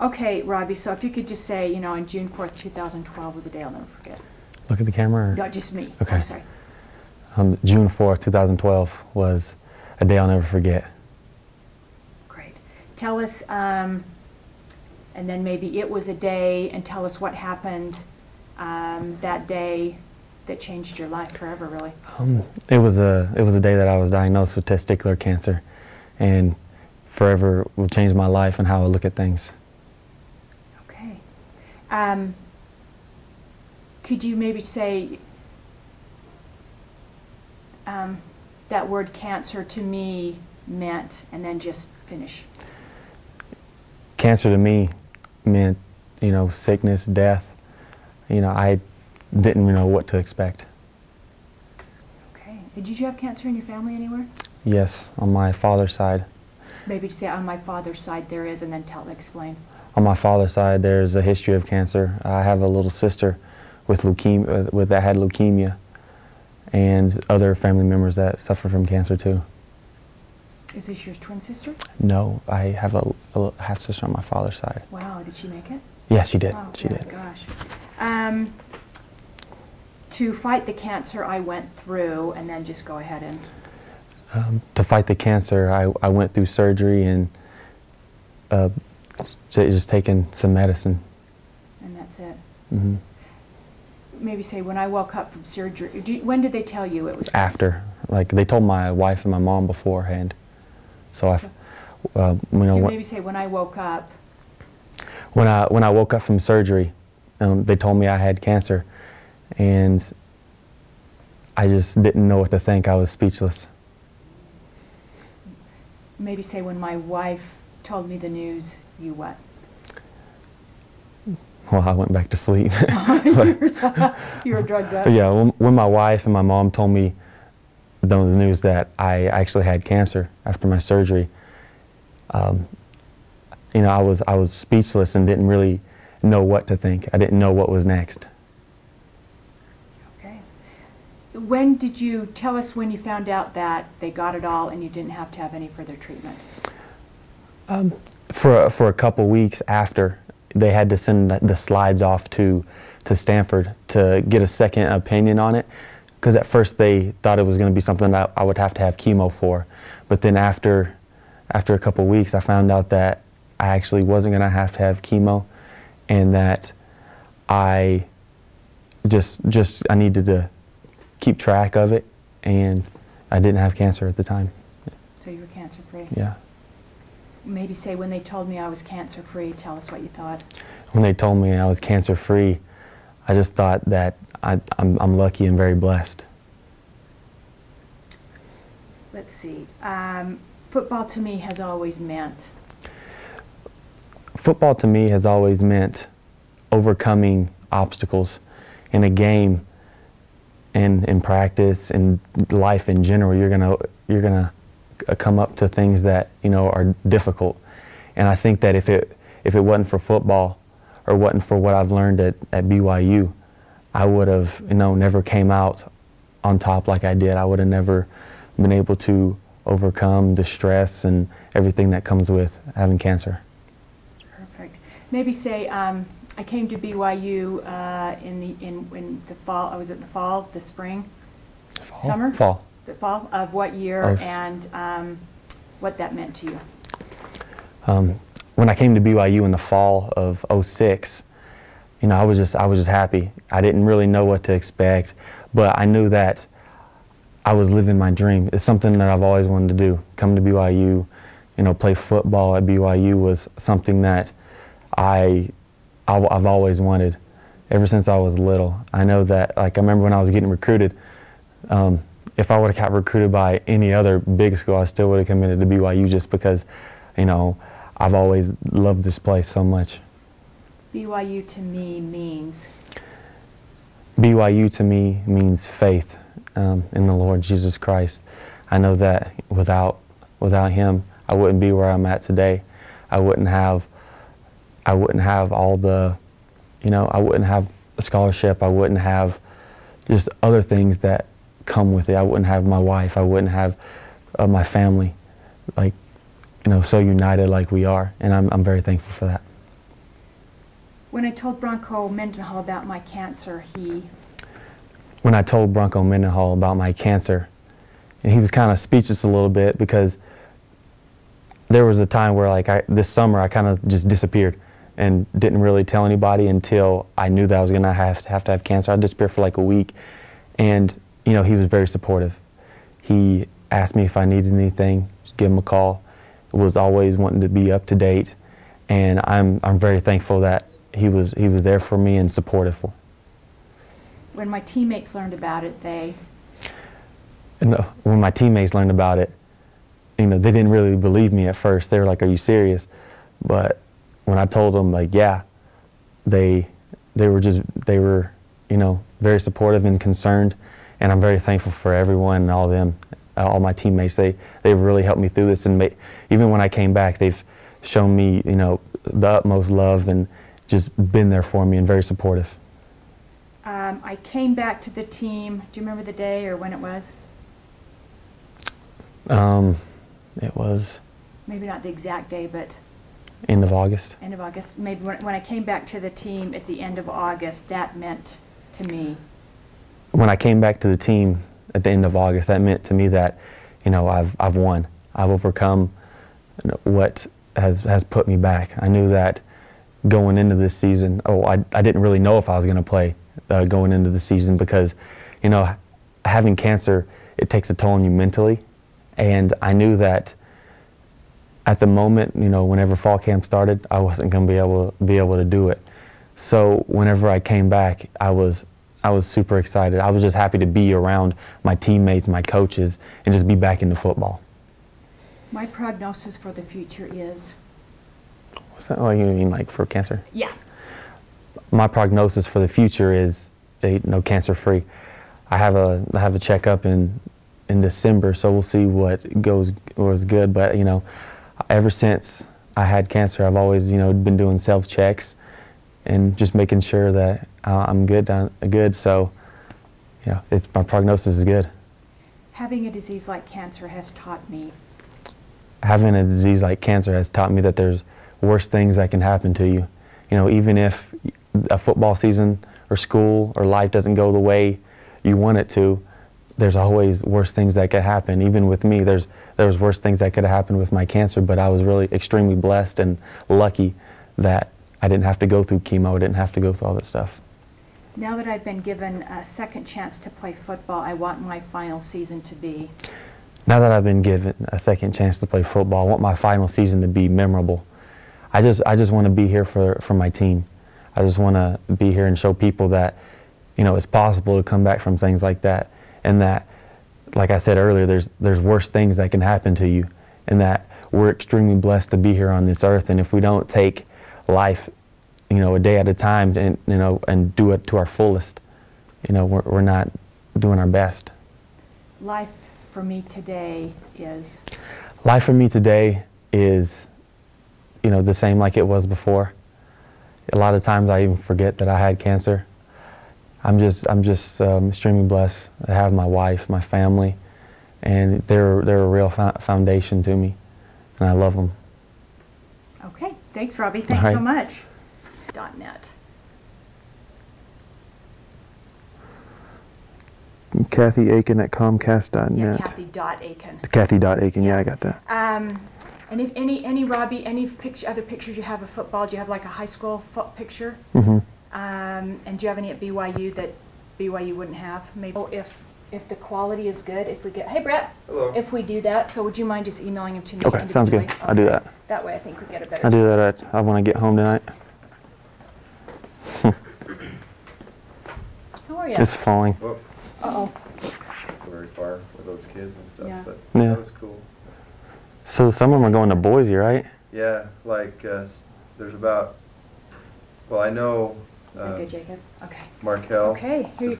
Okay, Robbie, so if you could just say, you know, on June 4th, 2012 was a day I'll never forget. Look at the camera. Or? No, just me. Okay. I'm sorry. Um, June 4th, 2012 was a day I'll never forget. Great. Tell us, um, and then maybe it was a day, and tell us what happened um, that day that changed your life forever, really. Um, it was a it was a day that I was diagnosed with testicular cancer, and forever will change my life and how I look at things. Um, could you maybe say um, that word cancer to me meant, and then just finish? Cancer to me meant, you know, sickness, death. You know, I didn't know what to expect. Okay. Did you have cancer in your family anywhere? Yes, on my father's side. Maybe to say on my father's side there is, and then tell, explain. On my father's side, there's a history of cancer. I have a little sister with leukemia, uh, with that had leukemia, and other family members that suffer from cancer too. Is this your twin sister? No, I have a, a half sister on my father's side. Wow, did she make it? Yeah, she did. Oh, she yeah, did. Gosh. Um, to fight the cancer I went through, and then just go ahead and. Um, to fight the cancer, I, I went through surgery and uh, j- just taking some medicine. And that's it. hmm Maybe say when I woke up from surgery. Do you, when did they tell you it was cancer? After, like they told my wife and my mom beforehand. So I, uh, you know, maybe say when I woke up. when I when I woke up from surgery, um, they told me I had cancer, and I just didn't know what to think. I was speechless. Maybe say when my wife told me the news. You what? Well, I went back to sleep. you, were so- you were drugged up. yeah, when, when my wife and my mom told me the, news that I actually had cancer after my surgery, um, you know, I was I was speechless and didn't really know what to think. I didn't know what was next. Okay. When did you tell us when you found out that they got it all and you didn't have to have any further treatment? For for a couple weeks after, they had to send the- the slides off to to Stanford to get a second opinion on it, because at first they thought it was going to be something that I would have to have chemo for, but then after after a couple weeks, I found out that I actually wasn't going to have to have chemo, and that I just just I needed to keep track of it, and I didn't have cancer at the time. So you were cancer free. Yeah. Maybe say when they told me I was cancer free, tell us what you thought. when they told me I was cancer free, I just thought that I, I'm, I'm lucky and very blessed. Let's see. Um, football to me has always meant. Football to me has always meant overcoming obstacles in a game and in practice and life in general. You're gonna you're gonna come up to things that you know are difficult, and I think that if it if it wasn't for football or wasn't for what I've learned at, at BYU, I would have you know never came out on top like I did. I would have never been able to overcome the stress and everything that comes with having cancer. Perfect. Maybe say um, I came to BYU uh, in the in, in the fall. I was at the fall, the spring, Fall? Summer? Fall. The fall of what year, and um, what that meant to you. Um, when I came to BYU in the fall of 06, you know, I was just I was just happy. I didn't really know what to expect, but I knew that I was living my dream. It's something that I've always wanted to do. Come to BYU, you know, play football at BYU was something that I I- I've always wanted ever since I was little. I know that like I remember when I was getting recruited. Um, if I would have got recruited by any other big school, I still would have committed to BYU just because, you know, I've always loved this place so much. BYU to me means BYU to me means faith um, in the Lord Jesus Christ. I know that without without Him, I wouldn't be where I'm at today. I wouldn't have I wouldn't have all the, you know, I wouldn't have a scholarship. I wouldn't have just other things that come with it. I wouldn't have my wife. I wouldn't have uh, my family, like, you know, so united like we are. And I'm I'm very thankful for that. When I told Bronco Mendenhall about my cancer, he, when I told Bronco Mendenhall about my cancer, and he was kind of speechless a little bit because there was a time where, like, I, this summer, I kind of just disappeared and didn't really tell anybody until I knew that I was gonna have to have to have cancer. I disappeared for like a week, and you know, he was very supportive. He asked me if I needed anything, just give him a call. Was always wanting to be up to date, and I'm I'm very thankful that he was he was there for me and supportive. For, when my teammates learned about it, they, And uh, when my teammates learned about it, you know, they didn't really believe me at first. They were like, "Are you serious?" But when I told them, like, "Yeah," they they were just they were, you know, very supportive and concerned, and I'm very thankful for everyone and all them, all my teammates. They they've really helped me through this, and even when I came back, they've shown me, you know, the utmost love and just been there for me and very supportive. um, I came back to the team, do you remember the day or when it was? Um, it was Maybe not the exact day, but end of August. end of August. Maybe when, when I came back to the team at the end of August, that meant to me, when I came back to the team at the end of August, that meant to me that, you know, I've, I've won. I've overcome what has, has put me back. I knew that going into this season, oh, I, I didn't really know if I was going to play uh, going into the season because, you know, having cancer, it takes a toll on you mentally. And I knew that at the moment, you know, whenever fall camp started, I wasn't going to be able be able to do it. So whenever I came back, I was I was super excited. I was just happy to be around my teammates, my coaches, and just be back into football. my prognosis for the future is, What's that? What you mean, like for cancer? yeah, My prognosis for the future is you know, cancer free. I have a I have a checkup in in December, so we'll see what goes was good. But you know, ever since I had cancer, I've always you know been doing self checks and just making sure that uh, I'm good. uh, good. So, you know, it's my prognosis is good. having a disease like cancer has taught me having a disease like cancer has taught me that there's worse things that can happen to you. You know, even if a football season or school or life doesn't go the way you want it to, there's always worse things that could happen. Even with me, there's there was worse things that could have happened with my cancer, but I was really extremely blessed and lucky that I didn't have to go through chemo. I didn't have to go through all that stuff. Now that I've been given a second chance to play football, I want my final season to be, Now that I've been given a second chance to play football, I want my final season to be memorable. I just I just want to be here for, for my team. I just want to be here and show people that you know it's possible to come back from things like that, and that, like I said earlier, there's there's worse things that can happen to you, and that we're extremely blessed to be here on this earth. And if we don't take life, you know, a day at a time, and you know, and do it to our fullest, you know, we're, we're not doing our best. life for me today is, Life for me today is, you know, the same like it was before. A lot of times I even forget that I had cancer. I'm just, I'm just um, extremely blessed to have my wife, my family, and they're, they're a real fo- foundation to me, and I love them. okay, thanks, Robbie, thanks so much. Dot. Kathy Aiken at Comcast.net. Yeah, Kathy dot Aiken. Kathy dot Aiken. Yeah, I got that. Um, and if any, any Robbie, any picture, other pictures you have of football? Do you have like a high school fo- picture? hmm Um, and do you have any at BYU that BYU wouldn't have? Maybe Oh, if if the quality is good, if we get hey Brett, Hello. if we do that, so would you mind just emailing them to me? Okay, sounds good. individually? I'll do that. That way, I think we get a better. I'll do that at, I want to get home tonight. How are you? It's falling. Well, uh oh. very far with those kids and stuff, Yeah. but Yeah. that was cool. So some of them are going to Boise, right? Yeah, like uh, there's about, well, I know Is that uh, good, Jacob? Okay. Markel. Okay, here you